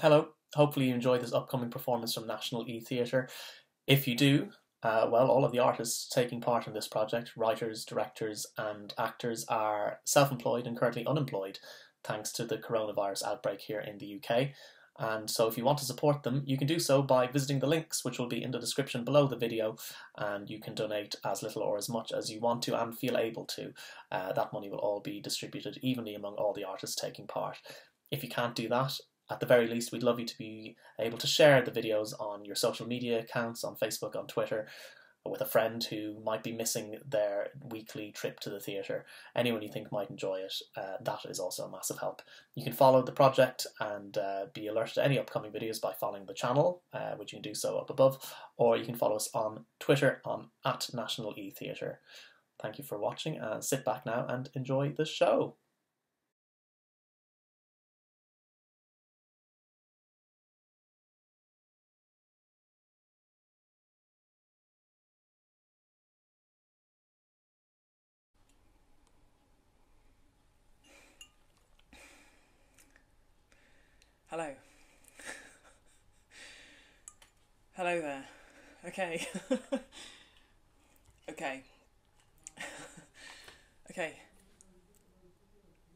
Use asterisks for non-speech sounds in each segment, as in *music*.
Hello, hopefully you enjoyed this upcoming performance from National E Theatre. If you do, uh, well, all of the artists taking part in this project, writers, directors, and actors, are self employed and currently unemployed thanks to the coronavirus outbreak here in the UK. And so, if you want to support them, you can do so by visiting the links, which will be in the description below the video, and you can donate as little or as much as you want to and feel able to. Uh, that money will all be distributed evenly among all the artists taking part. If you can't do that, at the very least, we'd love you to be able to share the videos on your social media accounts, on Facebook, on Twitter, with a friend who might be missing their weekly trip to the theatre. Anyone you think might enjoy it, uh, that is also a massive help. You can follow the project and uh, be alerted to any upcoming videos by following the channel, uh, which you can do so up above, or you can follow us on Twitter on at National E Theatre. Thank you for watching and sit back now and enjoy the show. Hello. Hello there. Okay. *laughs* okay. *laughs* okay.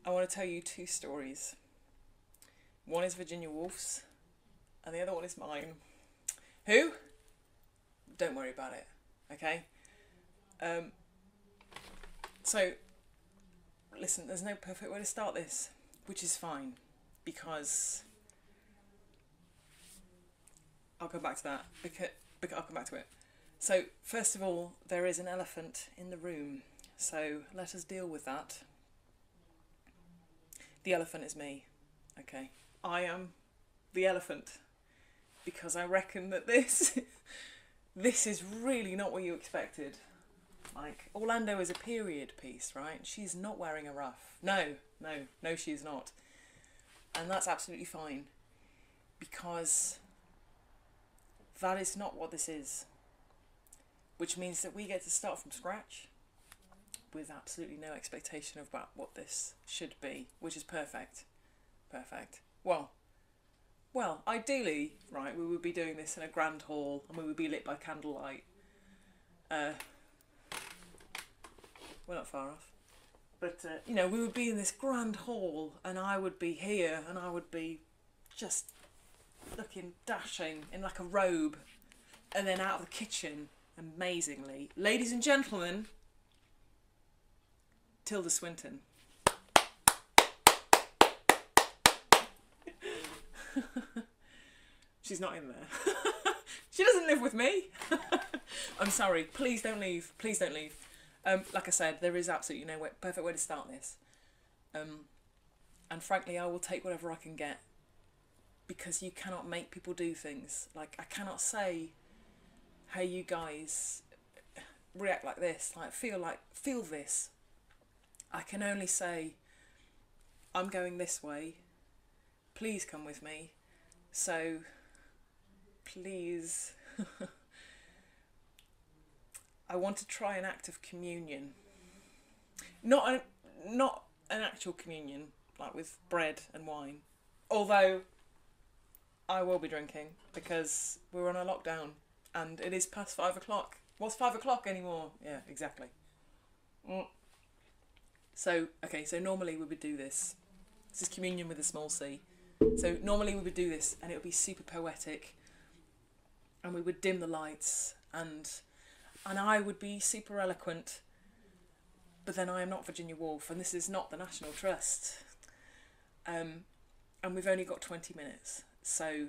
I want to tell you two stories. One is Virginia Woolf's, and the other one is mine. Who? Don't worry about it. Okay. Um. So, listen. There's no perfect way to start this, which is fine, because I'll come back to that because, because I'll come back to it. So first of all, there is an elephant in the room. So let us deal with that. The elephant is me. Okay. I am the elephant because I reckon that this *laughs* this is really not what you expected. Like Orlando is a period piece, right? She's not wearing a ruff. No, no, no she's not. And that's absolutely fine because that is not what this is. Which means that we get to start from scratch with absolutely no expectation about what this should be, which is perfect. Perfect. Well, well, ideally, right, we would be doing this in a grand hall and we would be lit by candlelight. Uh, we're not far off. But, uh, you know, we would be in this grand hall and I would be here and I would be just looking dashing in like a robe, and then out of the kitchen, amazingly, ladies and gentlemen, Tilda Swinton. *laughs* She's not in there. *laughs* she doesn't live with me. *laughs* I'm sorry. Please don't leave. Please don't leave. Um, like I said, there is absolutely no way, perfect way to start this. Um, and frankly, I will take whatever I can get because you cannot make people do things. Like I cannot say, "Hey, you guys, react like this. Like feel like feel this." I can only say, "I'm going this way. Please come with me." So, please. *laughs* I want to try an act of communion. Not a, not an actual communion like with bread and wine. Although I will be drinking because we're on a lockdown and it is past five o'clock. What's five o'clock anymore? Yeah, exactly. Mm. So, okay, so normally we would do this. This is communion with a small c. So, normally we would do this and it would be super poetic and we would dim the lights and and I would be super eloquent. But then I am not Virginia Woolf and this is not the National Trust. Um, and we've only got 20 minutes. So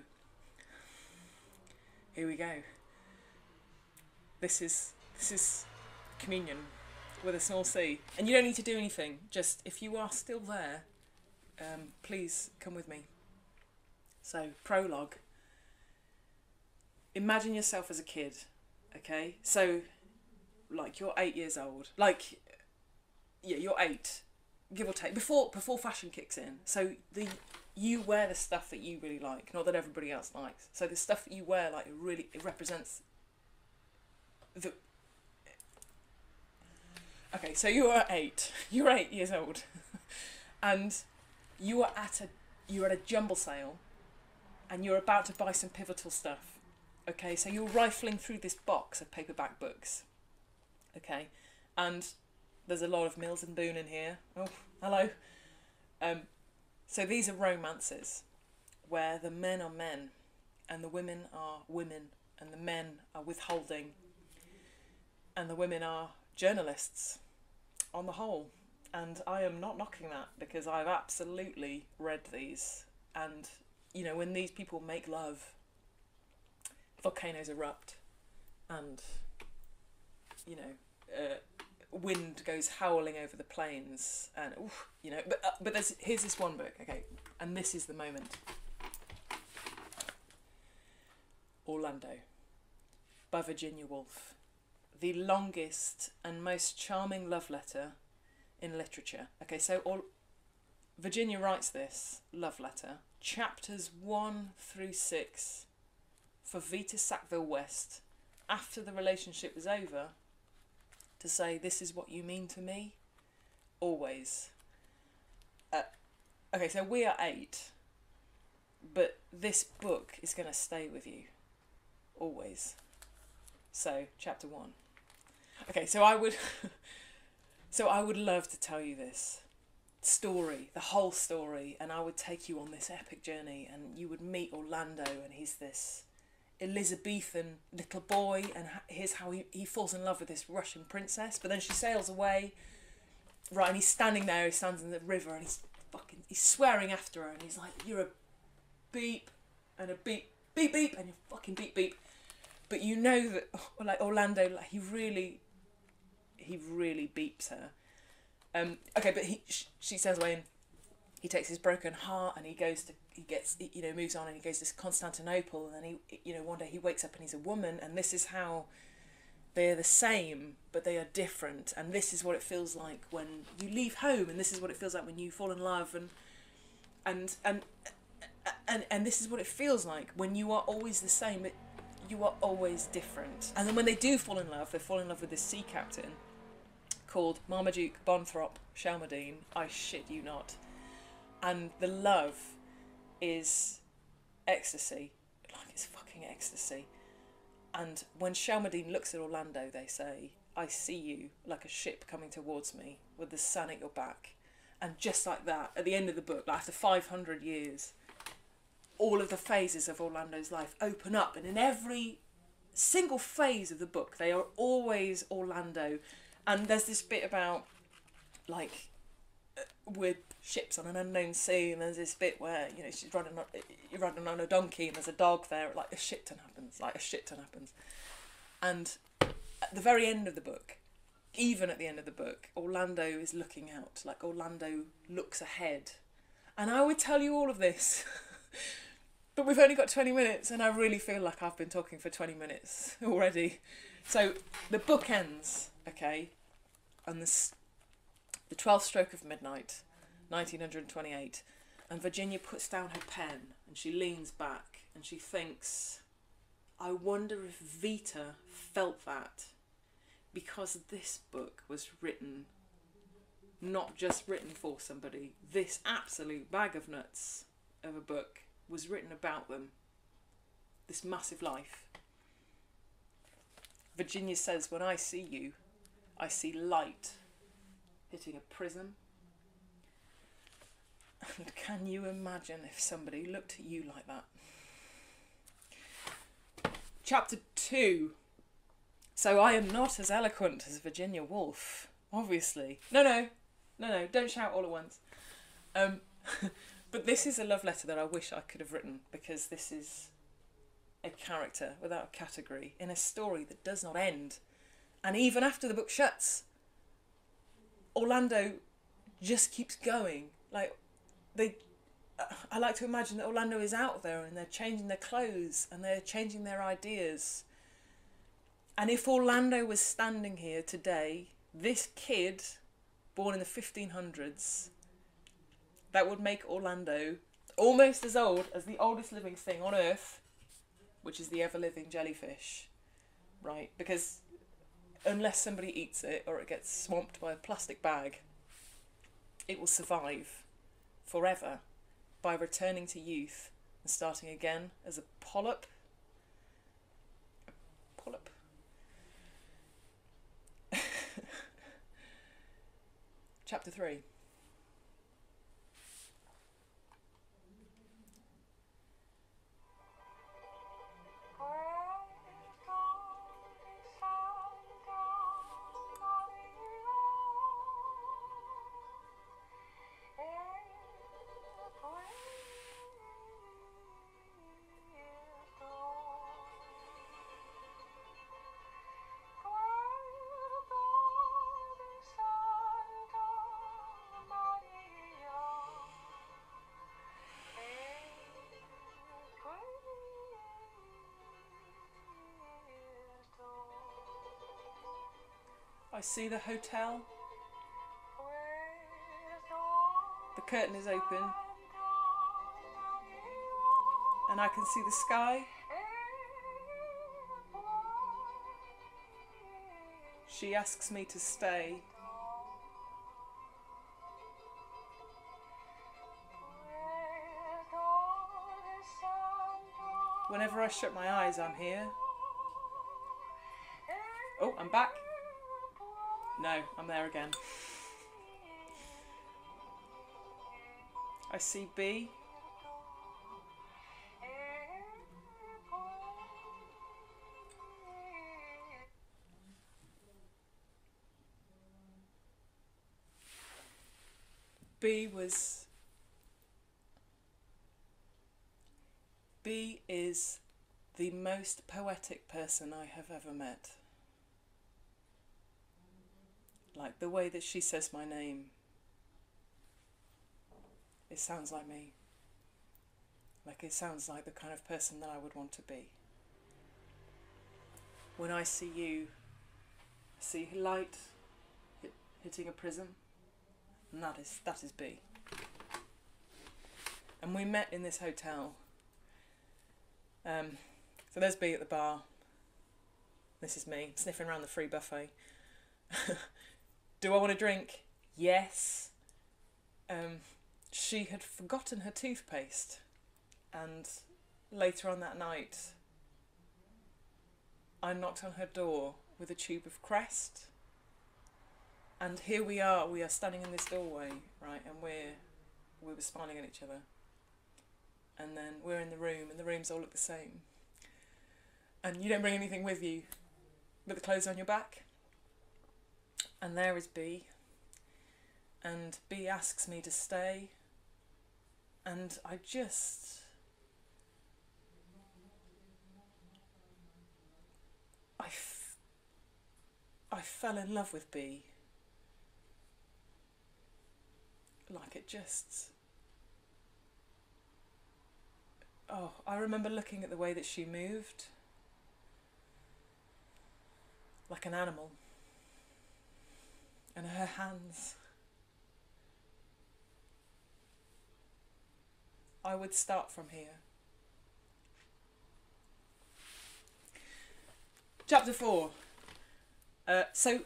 here we go. This is this is communion with a small c, and you don't need to do anything. Just if you are still there, um, please come with me. So prologue. Imagine yourself as a kid, okay? So, like you're eight years old. Like, yeah, you're eight, give or take. Before before fashion kicks in. So the you wear the stuff that you really like, not that everybody else likes. So the stuff that you wear, like, really, it represents the. Okay, so you are eight. *laughs* You're eight years old, *laughs* and you are at a you're at a jumble sale, and you're about to buy some pivotal stuff. Okay, so you're rifling through this box of paperback books. Okay, and there's a lot of Mills and Boon in here. Oh, hello. Um, so these are romances where the men are men and the women are women and the men are withholding and the women are journalists on the whole. And I am not knocking that because I've absolutely read these. And, you know, when these people make love, volcanoes erupt and, you know, uh, wind goes howling over the plains and oof, you know but uh, but there's here's this one book okay and this is the moment. Orlando by Virginia Woolf. The longest and most charming love letter in literature. Okay so all Virginia writes this love letter chapters 1 through 6 for Vita Sackville West after the relationship was over to say, This is what you mean to me, always. Uh, okay, so we are eight, but this book is going to stay with you, always. So, chapter one. Okay, so I would. *laughs* so I would love to tell you this story, the whole story, and I would take you on this epic journey, and you would meet Orlando, and he's this Elizabethan little boy, and here's how he, he falls in love with this Russian princess. But then she sails away, right? And he's standing there. He stands in the river, and he's fucking he's swearing after her, and he's like, "You're a beep and a beep, beep beep, and you're fucking beep beep." But you know that, *laughs* like Orlando, like he really, he really beeps her. Um, okay, but he she sails away, and he takes his broken heart, and he goes to he gets you know moves on and he goes to Constantinople and then he you know one day he wakes up and he's a woman and this is how they are the same but they are different. And this is what it feels like when you leave home and this is what it feels like when you fall in love and and and and, and this is what it feels like when you are always the same but you are always different. And then when they do fall in love they fall in love with this sea captain called Marmaduke Bonthrop Shelmerdine I shit you not. And the love is ecstasy. Like it's fucking ecstasy. And when Shelmerdine looks at Orlando, they say, I see you like a ship coming towards me with the sun at your back. And just like that, at the end of the book, like after 500 years, all of the phases of Orlando's life open up. And in every single phase of the book, they are always Orlando. And there's this bit about, like, with ships on an unknown sea, and there's this bit where you know she's running on, you're running on a donkey, and there's a dog there. Like a shit ton happens. Like a shit ton happens, and at the very end of the book, even at the end of the book, Orlando is looking out. Like Orlando looks ahead, and I would tell you all of this. *laughs* but we've only got 20 minutes and I really feel like I've been talking for 20 minutes already. So the book ends, okay, and this, the 12th stroke of midnight 1928, and Virginia puts down her pen and she leans back and she thinks, I wonder if Vita felt that because this book was written, not just written for somebody, this absolute bag of nuts of a book was written about them, this massive life. Virginia says, When I see you, I see light hitting a prism and can you imagine if somebody looked at you like that? Chapter 2. So I am not as eloquent as Virginia Woolf, obviously. No, no, no, no, don't shout all at once. Um, *laughs* but this is a love letter that I wish I could have written because this is a character without a category in a story that does not end. And even after the book shuts, Orlando just keeps going. Like, they I like to imagine that Orlando is out there and they're changing their clothes and they're changing their ideas. And if Orlando was standing here today, this kid, born in the 1500s, that would make Orlando almost as old as the oldest living thing on Earth, which is the ever living jellyfish, right? Because unless somebody eats it or it gets swamped by a plastic bag, it will survive forever by returning to youth and starting again as a polyp. A polyp. *laughs* Chapter 3. I see the hotel. The curtain is open. And I can see the sky. She asks me to stay. Whenever I shut my eyes, I'm here. Oh, I'm back. No, I'm there again. I see B. B was. B is the most poetic person I have ever met. Like the way that she says my name. It sounds like me. Like it sounds like the kind of person that I would want to be. When I see you, I see light hit, hitting a prism, and that is that is B. And we met in this hotel. Um, so there's B at the bar. This is me sniffing around the free buffet. *laughs* Do I want a drink? Yes. Um, she had forgotten her toothpaste, and later on that night, I knocked on her door with a tube of Crest. And here we are, we are standing in this doorway, right, and we're we were smiling at each other. And then we're in the room, and the rooms all look the same. And you don't bring anything with you but the clothes on your back. And there is B. And B asks me to stay. And I just. I, f- I fell in love with B. Like it just. Oh, I remember looking at the way that she moved. Like an animal and her hands. I would start from here. Chapter 4. Uh, so,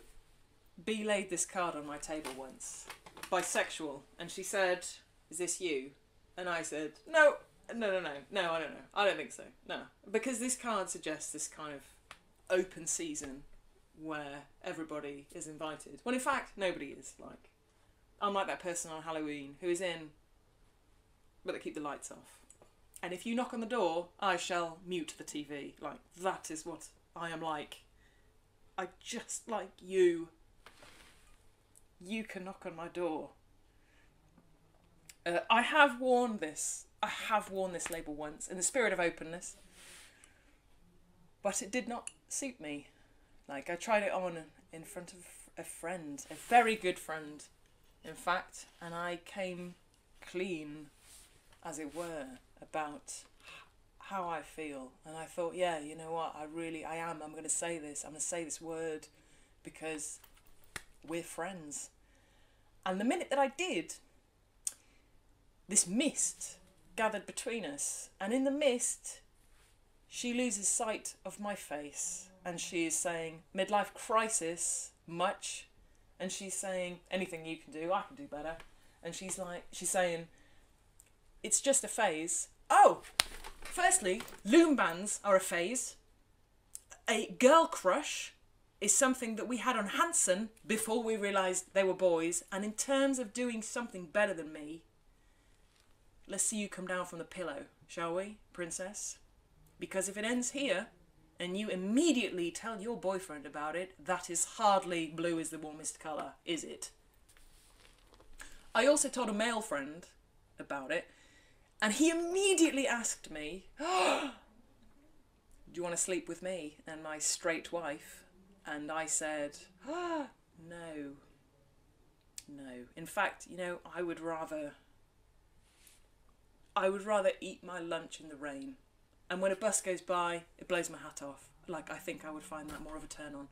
B laid this card on my table once. Bisexual. And she said, Is this you? And I said, No, no, no, no, no, I don't know. I don't think so. No. Because this card suggests this kind of open season where everybody is invited. When in fact, nobody is. Like, I'm like that person on Halloween who is in, but they keep the lights off. And if you knock on the door, I shall mute the TV. Like, that is what I am like. I just like you. You can knock on my door. Uh, I have worn this. I have worn this label once in the spirit of openness. But it did not suit me. Like I tried it on in front of a friend, a very good friend, in fact, and I came clean, as it were, about how I feel. And I thought, yeah, you know what? I really, I am. I'm going to say this. I'm going to say this word because we're friends. And the minute that I did, this mist gathered between us. And in the mist, she loses sight of my face and she is saying midlife crisis much and she's saying anything you can do i can do better and she's like she's saying it's just a phase oh Firstly, loom bands are a phase. A girl crush is something that we had on Hanson before we realised they were boys. And in terms of doing something better than me, let's see you come down from the pillow, shall we, princess? Because if it ends here and you immediately tell your boyfriend about it, that is hardly blue is the warmest colour, is it? I also told a male friend about it, and he immediately asked me, *gasps* Do you want to sleep with me and my straight wife? And I said, *gasps* No. No. In fact, you know, I would rather. I would rather eat my lunch in the rain. And when a bus goes by, it blows my hat off. Like, I think I would find that more of a turn on.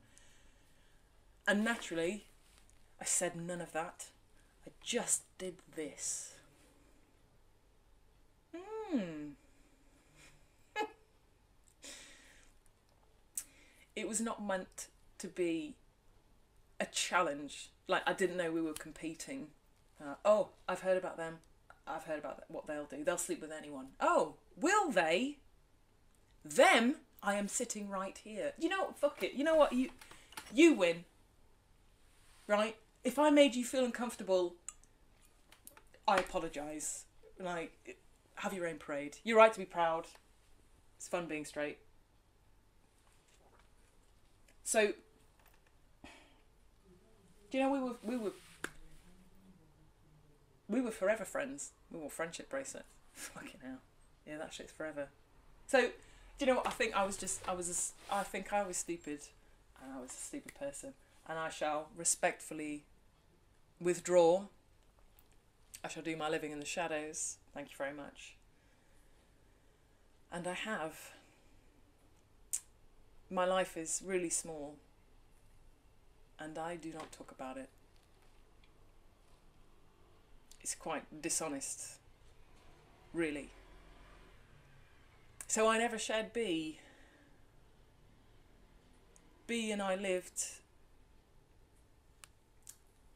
And naturally, I said none of that. I just did this. Hmm. *laughs* it was not meant to be a challenge. Like, I didn't know we were competing. Uh, oh, I've heard about them. I've heard about what they'll do. They'll sleep with anyone. Oh, will they? Them? I am sitting right here. You know what? Fuck it. You know what? You, you win. Right? If I made you feel uncomfortable, I apologise. Like, have your own parade. You're right to be proud. It's fun being straight. So, do you know we were we were we were forever friends. We wore friendship bracelets. *laughs* Fucking hell, yeah, that shit's forever. So, do you know what? I think I was just I was a, I think I was stupid, and I was a stupid person, and I shall respectfully withdraw. I shall do my living in the shadows. Thank you very much. And I have. My life is really small, and I do not talk about it. It's quite dishonest, really. So I never shared B. B and I lived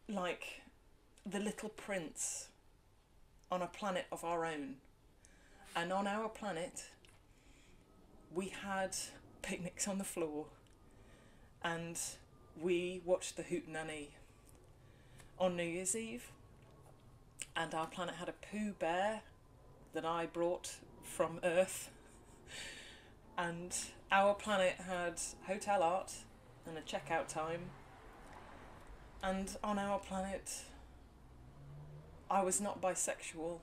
like the little prince on a planet of our own. And on our planet, we had picnics on the floor and we watched the Hoot Hootenanny on New Year's Eve. And our planet had a Pooh Bear that I brought from Earth. And our planet had hotel art and a checkout time. And on our planet, I was not bisexual.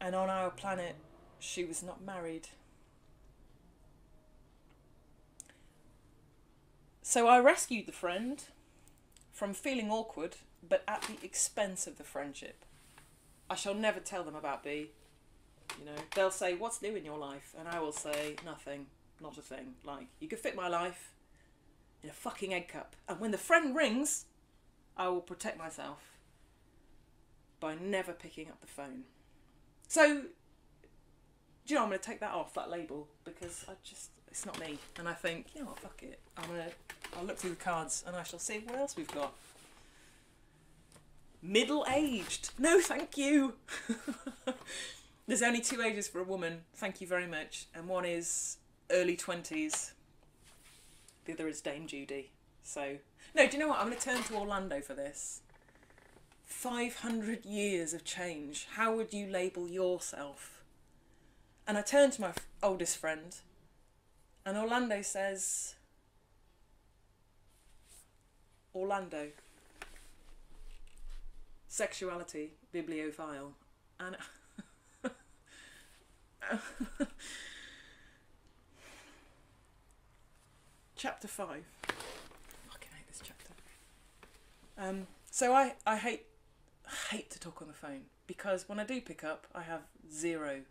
And on our planet, she was not married. So I rescued the friend from feeling awkward, but at the expense of the friendship. I shall never tell them about B. You know, they'll say, What's new in your life? And I will say, Nothing, not a thing. Like, you could fit my life in a fucking egg cup. And when the friend rings, I will protect myself by never picking up the phone. So, do you know, I'm going to take that off, that label, because I just, it's not me. And I think, you know what, fuck it. I'm going to, I'll look through the cards and I shall see what else we've got. Middle aged. No, thank you. *laughs* There's only two ages for a woman. Thank you very much. And one is early 20s. The other is Dame Judi. So, no, do you know what? I'm going to turn to Orlando for this. 500 years of change. How would you label yourself? And I turn to my oldest friend, and Orlando says, Orlando. Sexuality, bibliophile. And. *laughs* chapter 5. Fucking hate this chapter. Um, so I, I hate hate to talk on the phone because when I do pick up, I have zero,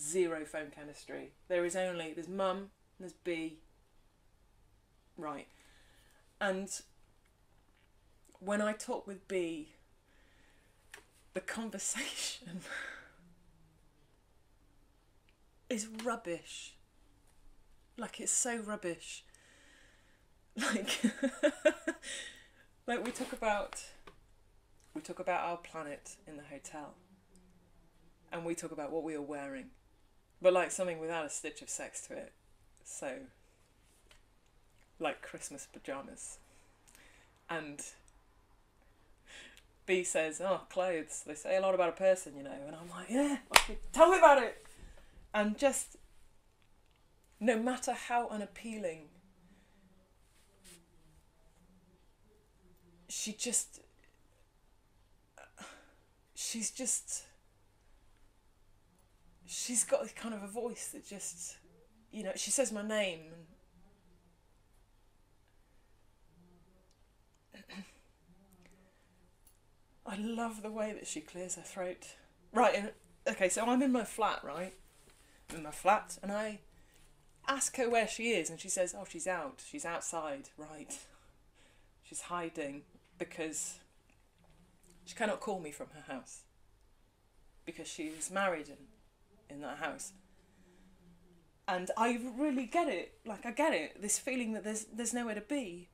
zero phone chemistry. There is only there's mum, there's B. Right, and when I talk with B, the conversation *laughs* is rubbish. Like it's so rubbish. *laughs* Like *laughs* like we talk about we talk about our planet in the hotel. and we talk about what we are wearing, but like something without a stitch of sex to it. So, like Christmas pajamas. And B says, "Oh, clothes. They say a lot about a person, you know." And I'm like, "Yeah, tell me about it." And just, no matter how unappealing, she just, she's just, she's got kind of a voice that just, you know, she says my name and I love the way that she clears her throat. Right, okay, so I'm in my flat, right? I'm in my flat, and I ask her where she is, and she says, Oh, she's out. She's outside, right? She's hiding because she cannot call me from her house because she's married in, in that house. And I really get it. Like, I get it. This feeling that there's, there's nowhere to be.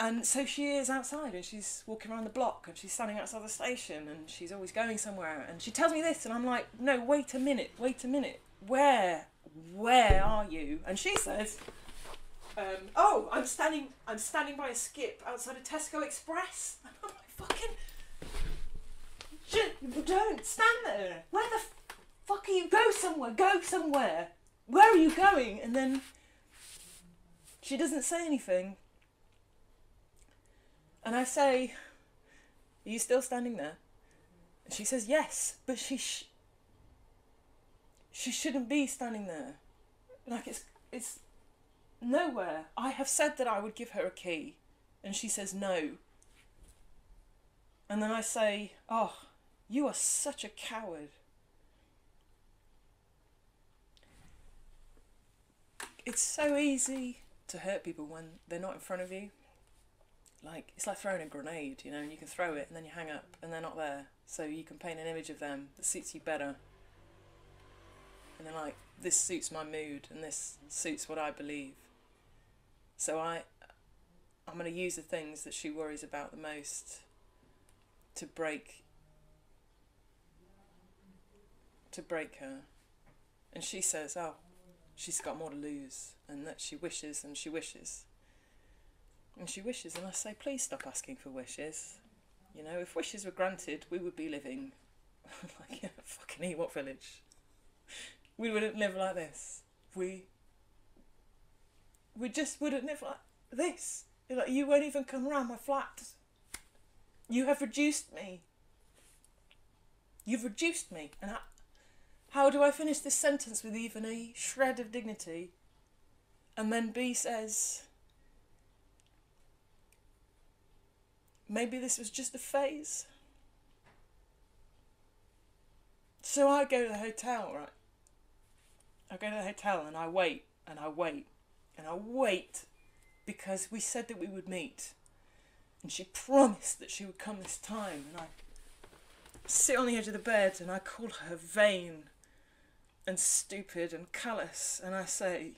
And so she is outside and she's walking around the block and she's standing outside the station and she's always going somewhere and she tells me this and I'm like, no, wait a minute, wait a minute. Where, where are you? And she says, um, oh, I'm standing, I'm standing by a skip outside a Tesco Express. *laughs* And I'm like, fucking, don't stand there. Where the fuck are you? Go somewhere, go somewhere. Where are you going? And then she doesn't say anything. And I say, Are you still standing there? And she says, Yes, but she sh- she shouldn't be standing there. Like it's it's nowhere. I have said that I would give her a key, and she says no. And then I say, Oh, you are such a coward. It's so easy to hurt people when they're not in front of you like it's like throwing a grenade, you know, and you can throw it and then you hang up and they're not there. So you can paint an image of them that suits you better. And they're like this suits my mood and this suits what I believe. So I I'm going to use the things that she worries about the most to break to break her. And she says, "Oh, she's got more to lose and that she wishes and she wishes." And she wishes, and I say, please stop asking for wishes. You know, if wishes were granted, we would be living *laughs* like in a fucking Ewok village. We wouldn't live like this. We we just wouldn't live like this. Like you won't even come around my flat. You have reduced me. You've reduced me, and I, how do I finish this sentence with even a shred of dignity? And then B says, Maybe this was just a phase. So I go to the hotel, right? I go to the hotel and I wait and I wait and I wait because we said that we would meet. And she promised that she would come this time. And I sit on the edge of the bed and I call her vain and stupid and callous. And I say,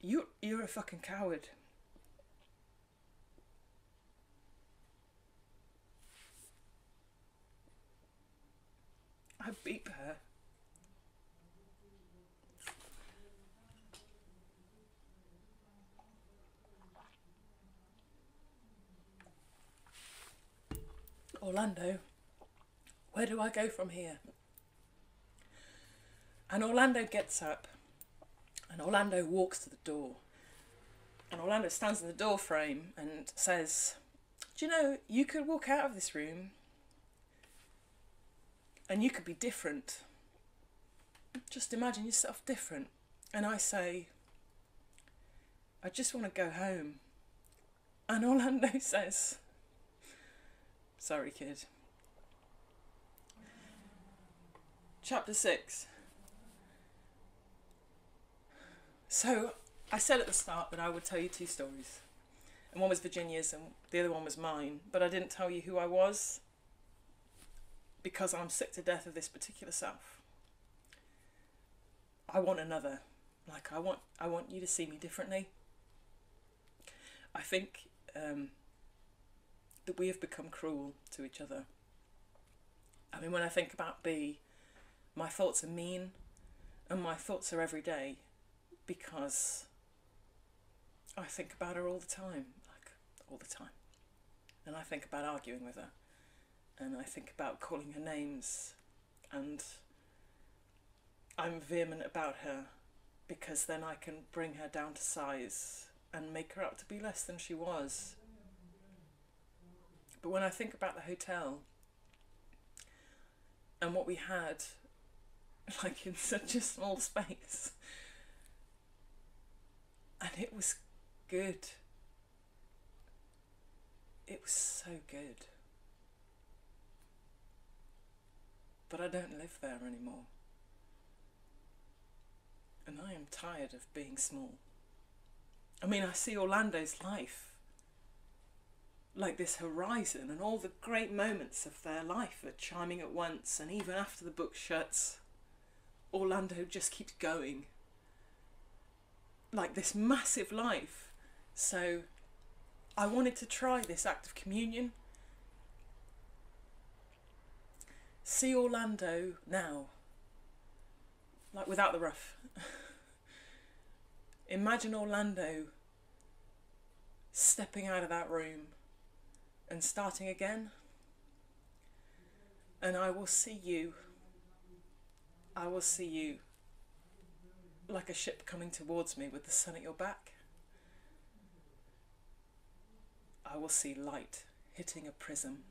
you, You're a fucking coward. I beat her. Orlando, where do I go from here? And Orlando gets up and Orlando walks to the door. And Orlando stands in the door frame and says, Do you know, you could walk out of this room and you could be different. Just imagine yourself different. And I say, I just want to go home. And Orlando *laughs* says, Sorry, kid. Chapter 6. So, I said at the start that I would tell you two stories. And one was Virginia's and the other one was mine. But I didn't tell you who I was because I'm sick to death of this particular self. I want another. Like I want I want you to see me differently. I think um, that we have become cruel to each other. I mean, when I think about B, my thoughts are mean and my thoughts are every day because I think about her all the time, like all the time. And I think about arguing with her and I think about calling her names and I'm vehement about her because then I can bring her down to size and make her up to be less than she was. But when I think about the hotel and what we had, *laughs* like in such a small space, and it was good. It was so good. But I don't live there anymore. And I am tired of being small. I mean, I see Orlando's life like this horizon, and all the great moments of their life are chiming at once, and even after the book shuts, Orlando just keeps going. Like this massive life. So I wanted to try this act of communion. See Orlando now, like without the ruff. *laughs* Imagine Orlando stepping out of that room and starting again. And I will see you. I will see you like a ship coming towards me with the sun at your back. I will see light hitting a prism